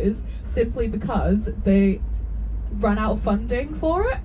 is simply because they ran out of funding for it.